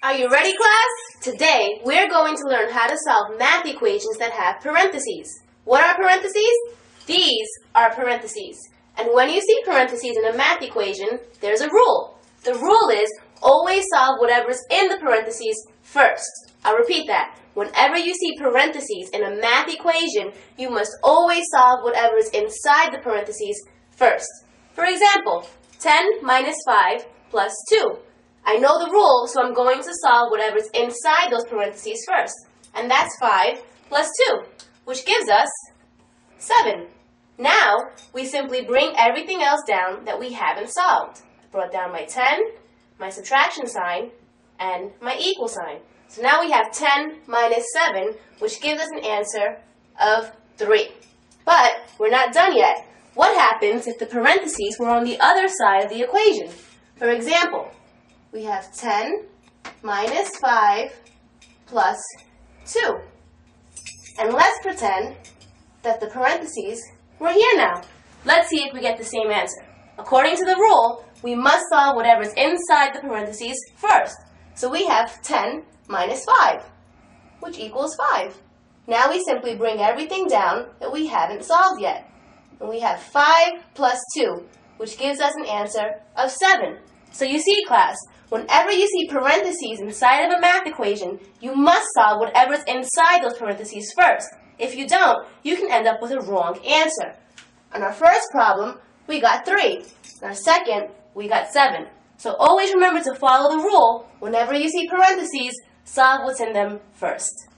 Are you ready, class? Today, we're going to learn how to solve math equations that have parentheses. What are parentheses? These are parentheses. And when you see parentheses in a math equation, there's a rule. The rule is always solve whatever's in the parentheses first. I'll repeat that. Whenever you see parentheses in a math equation, you must always solve whatever is inside the parentheses first. For example, 10 minus 5 plus 2. I know the rule, so I'm going to solve whatever's inside those parentheses first. And that's 5 plus 2, which gives us 7. Now, we simply bring everything else down that we haven't solved. I brought down my 10, my subtraction sign, and my equal sign. So now we have 10 minus 7, which gives us an answer of 3. But we're not done yet. What happens if the parentheses were on the other side of the equation? For example, we have 10 minus 5 plus 2. And let's pretend that the parentheses were here now. Let's see if we get the same answer. According to the rule, we must solve whatever's inside the parentheses first. So we have 10 minus 5, which equals 5. Now we simply bring everything down that we haven't solved yet. And we have 5 plus 2, which gives us an answer of 7. So you see, class, whenever you see parentheses inside of a math equation, you must solve whatever's inside those parentheses first. If you don't, you can end up with a wrong answer. On our first problem, we got 3. On our second, we got 7. So always remember to follow the rule. Whenever you see parentheses, solve what's in them first.